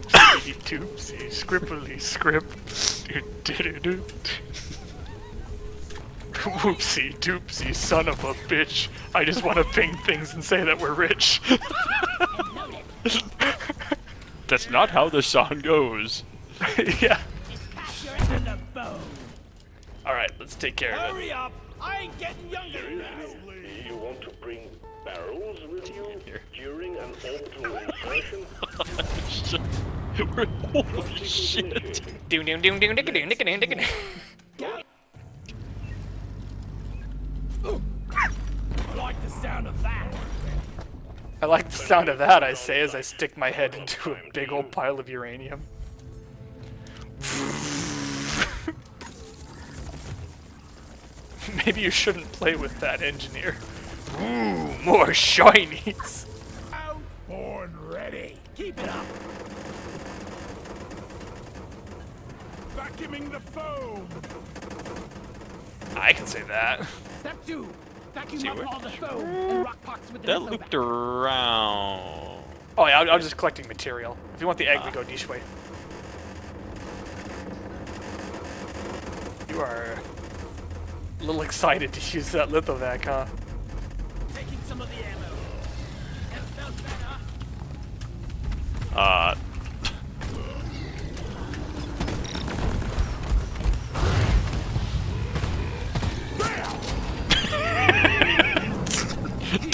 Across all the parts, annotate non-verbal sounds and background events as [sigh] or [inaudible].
Whoopsie doopsie, scribbly scrip. Whoopsie doopsie, son of a bitch. I just want to ping things and say that we're rich. That's not how the song goes. [laughs] yeah. Pass your end of the bow. Alright, let's take care of it. Hurry up! I ain't getting younger now. You want to bring barrels with you during an orbital insertion? Holy shit. Doom doom doom doom dicka doom dicka doom dicka doom. I like the sound of that. I like the sound of that, I say, as I stick my head into a big old pile of uranium. [laughs] Maybe you shouldn't play with that, engineer. Ooh, more shinies. Born ready. Keep it up. Vacuuming the. I can say that. Step two. Vacuum See up all the foam and rock pots with the That looped around. Oh yeah, I'm, I'm just collecting material. If you want the egg, we go this way. You are a little excited to use that lithovac, huh? Taking some of the ammo. That felt better. Uh.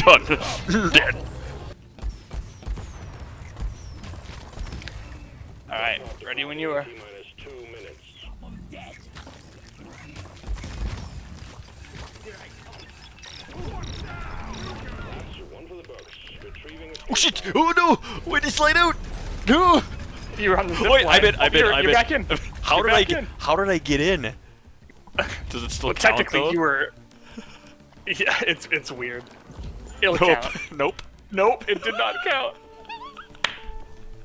Done. [laughs] Dead. Alright, ready when you are. T minus two minutes. I'm dead. That's one for the books. Retrieving Oh shit! Oh no! Wait, it slide out! No! You're on the zip Wait, line. I'm in, I'm in, you're, I'm you're back in. [laughs] How You're did I get, in. how did I get in? [laughs] Does it still Well, count technically, though? you were. Yeah, it's it's weird. It'll Nope. count. [laughs] Nope. Nope, it did not count.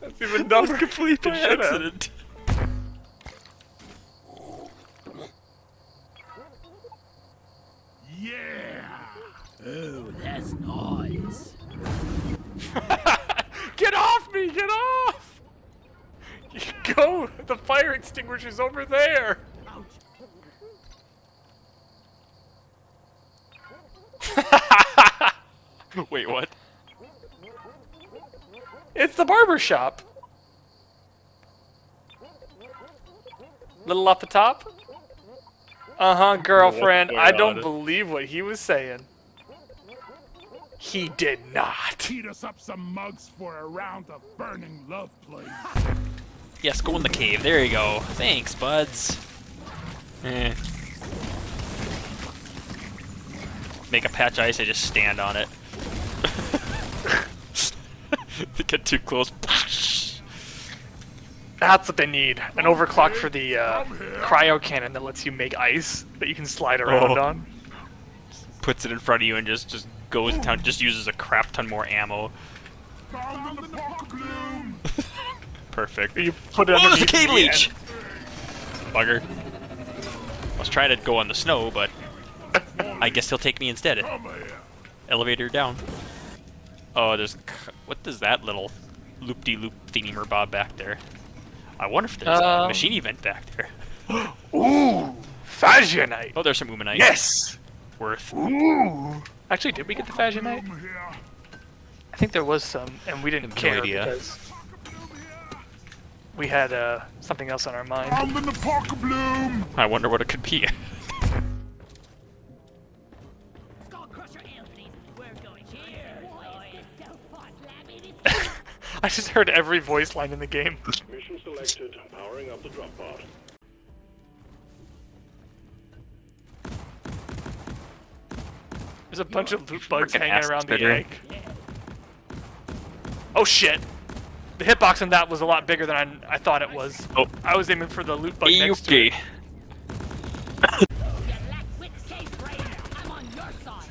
That's even dumber. Complete by It should have. accident. Oh, that's nice. Get off me! Get off! You [laughs] go! The fire extinguisher's over there! Ouch. [laughs] Wait, what? It's the barber shop! Little off the top? Uh huh, girlfriend. going I don't believe what he was saying. He did not. Heat us up some mugs for a round of burning love, please. Yes, go in the cave. There you go. Thanks, buds. Eh. Make a patch ice, I just stand on it. [laughs] they get too close. That's what they need. An overclock for the uh, cryo cannon that lets you make ice that you can slide around Oh. on. Puts it in front of you and just just goes to town. Just uses a crap ton more ammo. Found in the. [laughs] Perfect. You put it Oh, there's a cave the leech! end. Bugger. I was trying to go on the snow, but I guess he'll take me instead. Elevator down. Oh, there's. What does that little loop-de-loop thingy bob back there? I wonder if there's a Um, machine event back there. [gasps] Ooh, Phasianite. Oh, there's some Umanite. Yes. Worth. Ooh. Actually, did we get the Phasianite? Come here. I think there was some, and we didn't have no care idea. because we had uh, something else on our mind. Found in the pocket bloom. I wonder what it could be. [laughs] I just heard every voice line in the game. Mission selected. Powering up the drop pod. There's a bunch of loot bugs hanging around the egg. Oh shit! The hitbox on that was a lot bigger than I, I thought it was. Oh. I was aiming for the loot bug next to it. Okay. You lack wits, [laughs] case brain. I'm on your side.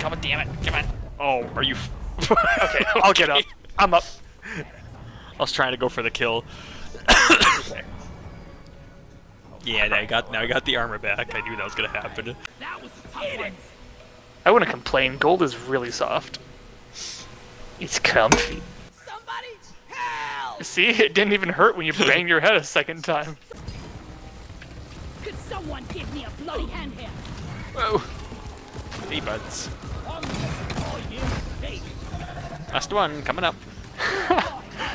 Come on, damn it. Come on. Oh, are you. F- [laughs] Okay, I'll get up. I'm up. I was trying to go for the kill. [coughs] yeah, now I got now I got the armor back. I knew that was gonna happen. That was a tough one. I wouldn't complain. Gold is really soft. It's comfy. Somebody See, it didn't even hurt when you banged your head a second time. Could someone give me a bloody hand here? Whoa. Hey, buds. Um, I'm gonna call you Steve. Last one coming up. [laughs]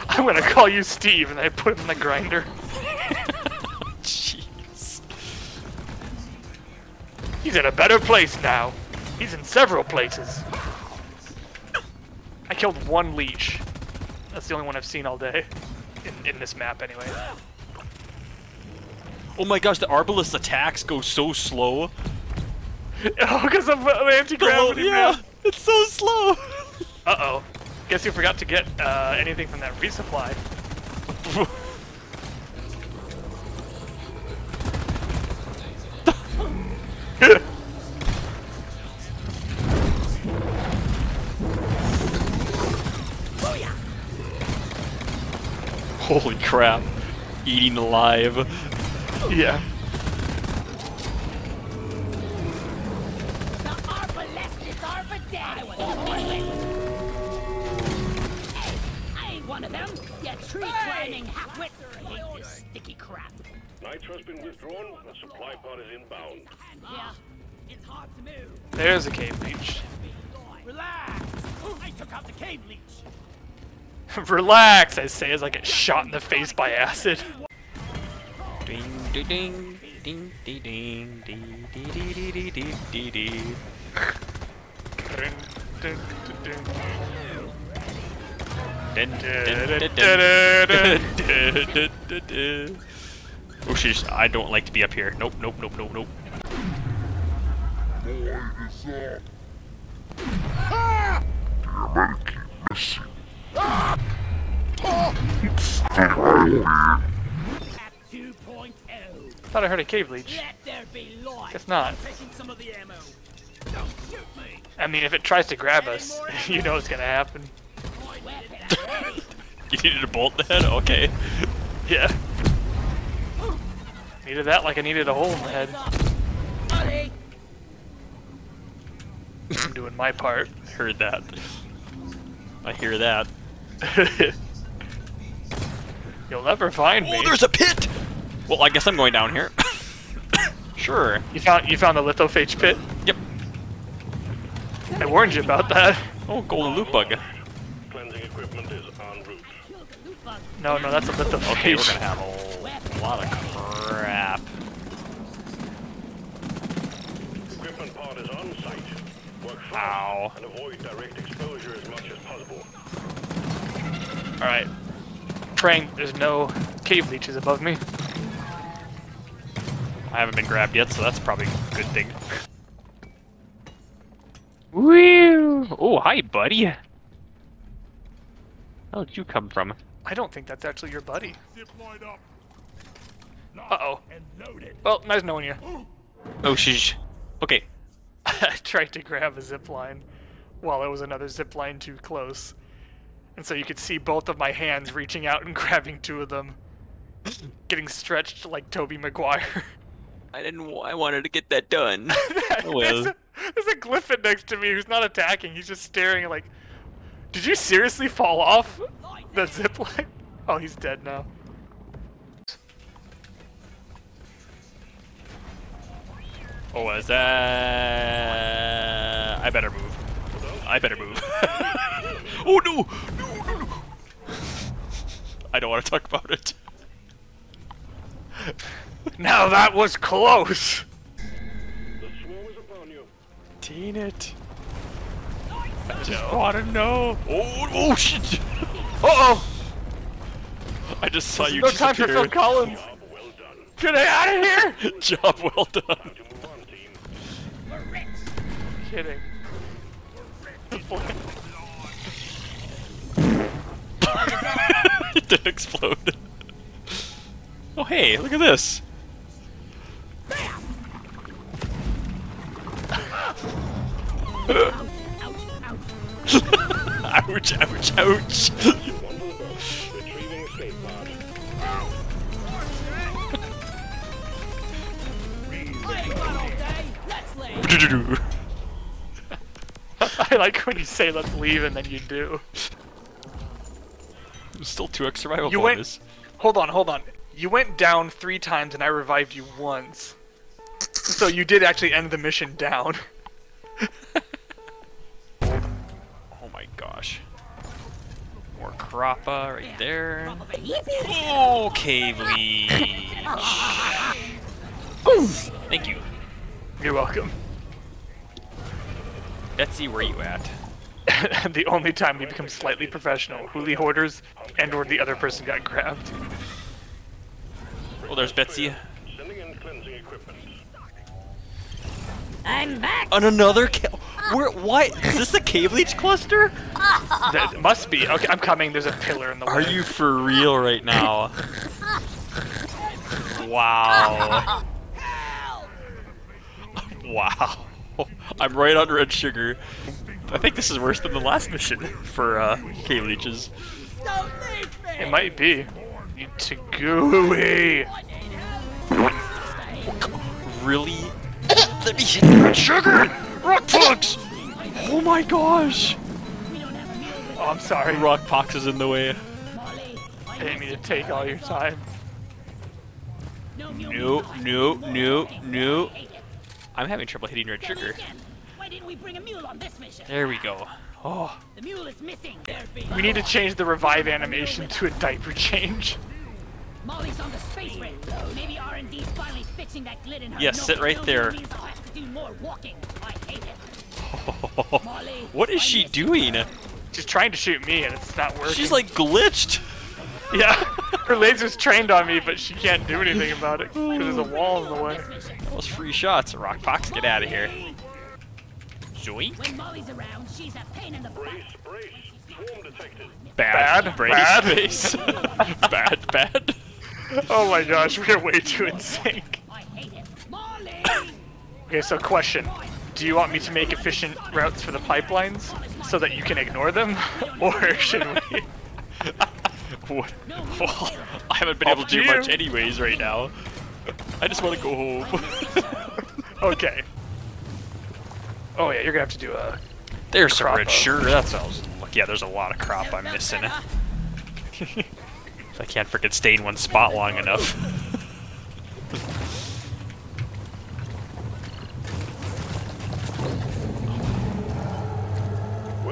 I'm gonna call you Steve, and I put him in the grinder. [laughs] Jeez. He's in a better place now. He's in several places. I killed one leech. That's the only one I've seen all day. In, in this map, anyway. Oh my gosh, the Arbalest attacks go so slow. [laughs] Oh, because of anti-gravity, yeah, man. it's so slow. Uh-oh. Guess you forgot to get uh, anything from that resupply. [laughs] Holy crap. Eating alive. yeah. The Arbalestis are for dead. Hey, I ain't one of them. You tree climbing halfwit. Hate this sticky crap. Nitro's been withdrawn. The supply pod is inbound. Yeah. It's hard to move. There's a cave leech. Relax. I took out the cave leech. [laughs] Relax, I say, as I get shot in the face by acid. Ding ding ding ding ding ding ding ding ding ding ding ding ding. Oh sheesh, I don't like to be up here. Nope, nope, nope, nope, nope. At 2.0. Thought I heard a cave leech. Let there be light. Guess not. I'm taking some of the ammo. Don't shoot me. I mean, if it tries to grab us, [laughs] you know it's gonna happen. [laughs] You needed a bolt in the head? Okay. [laughs] Yeah. Needed that like I needed a hole in the head. I'm doing my part. [laughs] Heard that. I hear that. You'll never find me. Oh, there's a pit! Well, I guess I'm going down here. sure. You found you found the lithophage pit. Yep. I warned you about that. Oh, golden loot bug. Cleansing equipment is en route. No, no, that's a lithophage. Okay, we're gonna have a lot of crap. Equipment pod is on site. Work fast Ow. and avoid direct exposure as much as possible. All right. Praying there's no cave leeches above me. I haven't been grabbed yet, so that's probably a good thing. Woo! Oh, hi, buddy. Where did you come from? I don't think that's actually your buddy. Zip. Uh oh. And load it. Well, nice knowing you. Oh, sheesh. Okay. [laughs] I tried to grab a zip line while it was another zip line too close. And so you could see both of my hands reaching out and [laughs] grabbing two of them. Getting stretched like Tobey Maguire. [laughs] I didn't. I wanted to get that done. there's, well. a, there's a Glyphid next to me who's not attacking. He's just staring like, did you seriously fall off the zip line? Oh, he's dead now. Oh, is that? I better move. I better move. [laughs] oh no! No! No! No! I don't want to talk about it. [laughs] Now that was close. The swarm is upon you. Dang it! I just want to know. Oh! Oh shit! Uh oh. I just saw you No time for Phil disappear. Collins. Well. Get out of here. Job well done. To move on. Kidding. [laughs] it did explode. Oh hey, look at this. [laughs] ouch, ouch, ouch. Wonderful. Retrieving escape pod. I ain't got all day. Let's [laughs] leave. I like when you say let's leave and then you do. There's Still 2x survival You went- Hold on, hold on. You went down three times and I revived you once. So you did actually end the mission down. [laughs] Oh gosh. More Croppa right there. Oh, Cave Leech. Thank you. You're welcome. Betsy, where you at? [laughs] the only time we become slightly professional, Huuli hoarders and or the other person got grabbed. Oh, there's Betsy. Sending in cleansing equipment. I'm back. On another ca- Where? Why? Is this a Cave Leech cluster? That must be. Okay, I'm coming. There's a pillar in the way. Are you for real right now? Wow. Wow. I'm right on red sugar. I think this is worse than the last mission [laughs] for uh, Cave Leeches. Don't leave me! It might be. You to gooey. Really? Let me hit red sugar! Rockpox! Oh my gosh! Oh, I'm sorry. Rockpox is in the way. I didn't mean to take all your time. No mule No, means no, no, I no. hate it. I'm having trouble hitting red Tell me sugar. again, Why didn't we bring a mule on this mission? There we go. Oh, The mule is missing. There be. We need to change the revive animation to a diaper change. Molly's on the space rig. Maybe R&D's finally fixing that glit in her. Yeah, sit right No there. Mule means I'll have to do more walking. I hate it. Molly, what is she doing? She's trying to shoot me and it's not working. She's like glitched. Yeah, [laughs] her laser's trained on me, but she can't do anything about it because there's a wall in the way. Those free shots. Rockpox, get out of here. Zoink. When Molly's around, she's a pain in the. Brace, brace. Bad. Bad, brace bad. face. [laughs] bad, bad. Oh my gosh, we're way too in sync. I hate it. Molly! Okay, so question. Do you want me to make efficient routes for the pipelines so that you can ignore them? [laughs] Or should we? [laughs] What? Well, I haven't been Up able to to do you. much anyways right now. I just want to go home. [laughs] Okay. Oh yeah, you're gonna have to do a. There's some red Croppa. sugar. That's what I was look. Yeah, there's a lot of crop I'm missing. I can't freaking stay in one spot long enough.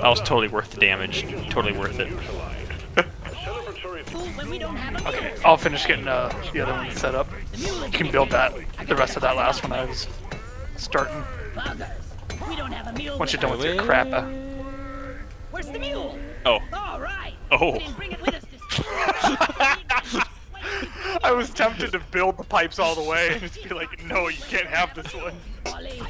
That was totally worth the damage. Totally worth it. Neutralized. Celebratory Fool, when we don't have a mule. Okay, I'll finish getting uh, the other one set up. The mule is You can build that, the rest of that last one I was starting. Buggers. We don't have a mule. Once you're done with your crap. Uh, Where's the mule? Oh, All right. Oh. We didn't bring it with us this I was tempted to build the pipes all the way and just be like, no, you can't have this one. Molly,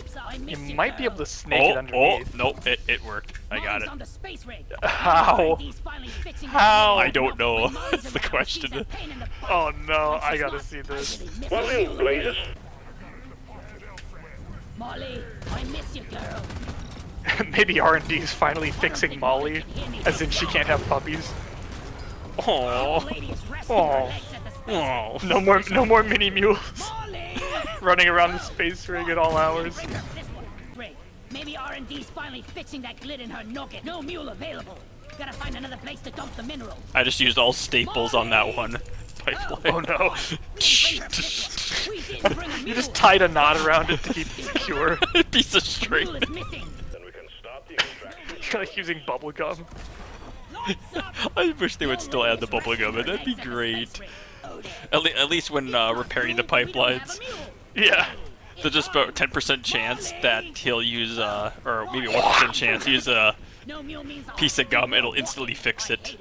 You you, might be able to snake it oh, oh, underneath. nope, it, it worked. I got it. on the space rig. [laughs] How? R&D's finally fixing How? I don't know. When [laughs] That's the question. she's a pain in the butt. Oh no, I gotta see this. really miss What the in blazes? Molly, I miss you, girl. [laughs] Maybe R&D is finally fixing Molly, as in she can't have puppies. Oh, The lady Oh. Her legs at the space oh. No more, no more mini mules [laughs] running around the space rig at all hours. This one. Great. Maybe R&D's finally fixing that glit in her nugget. No mule available. Gotta find another place to dump the minerals. I just used all staples on that one oh. pipeline. Oh no. We didn't bring her [laughs] this one. We didn't bring a mule. You just tied a knot around it to keep it secure. [laughs] Piece of The string. mule is missing. Then we can start the extraction. You're like using bubble gum. I wish they would still add the bubble gum. That'd be great. At, le- at least when uh, repairing the pipelines, [laughs] Yeah. there's just about 10% chance that he'll use, uh, or maybe 1% chance, use a No mule means I'll piece of gum, it'll instantly fix it.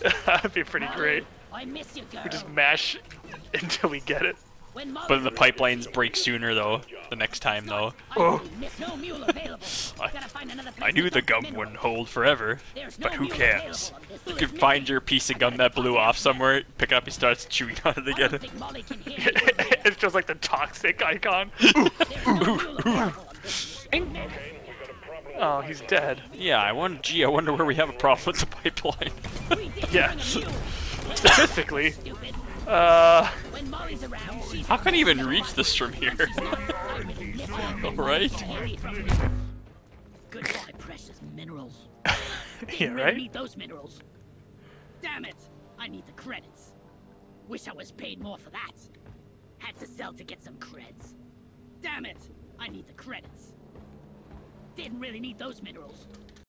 [laughs] That'd be pretty great. I miss you, girl. We just mash [laughs] until we get it. But the pipelines break sooner, though, the next time, though. I really miss no mule available. I- Gotta find another I knew the gum wouldn't hold forever, but who cares? You can find your piece of gum that blew off somewhere, pick it up, he starts chewing on it again. think Molly can hear me from here. it's just like the toxic icon. There's no mule available on this mission. Oh, he's dead. Yeah, I wonder, gee, I wonder where we have a problem with the pipeline. [laughs] Yeah. bring a mule. Statistically. Uh, How can I even reach this from here? [laughs] Alright. Goodbye, precious minerals. yeah, right? need those minerals. Damn it! I need the credits. Wish I was paid more for that. Had to sell to get some creds. Damn it! I need the credits. Didn't really need those minerals.